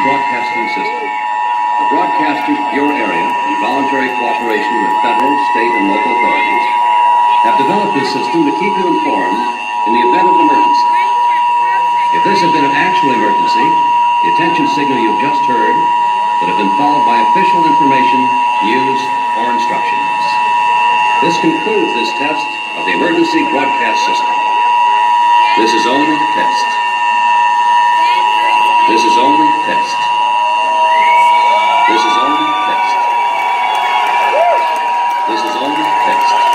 broadcasting system. The broadcasters of your area, in voluntary cooperation with federal, state, and local authorities, have developed this system to keep you informed in the event of an emergency. If this had been an actual emergency, the attention signal you've just heard would have been followed by official information, news, or instructions. This concludes this test of the emergency broadcast system. This is only a test. This is only test. This is only test. This is only test.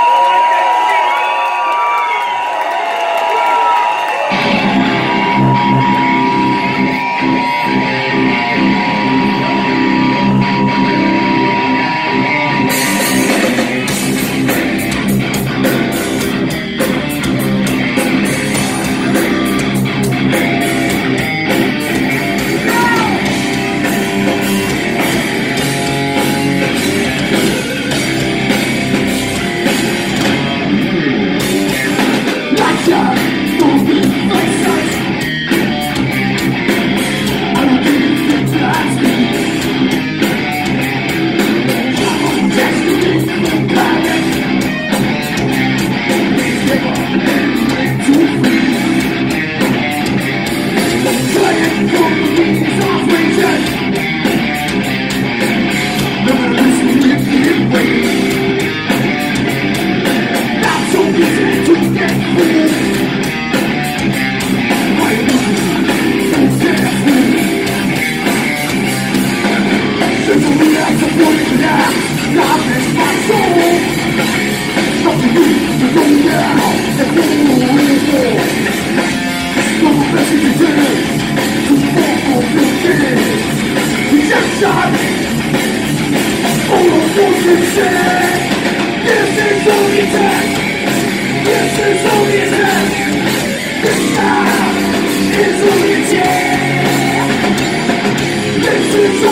This is only a test. This is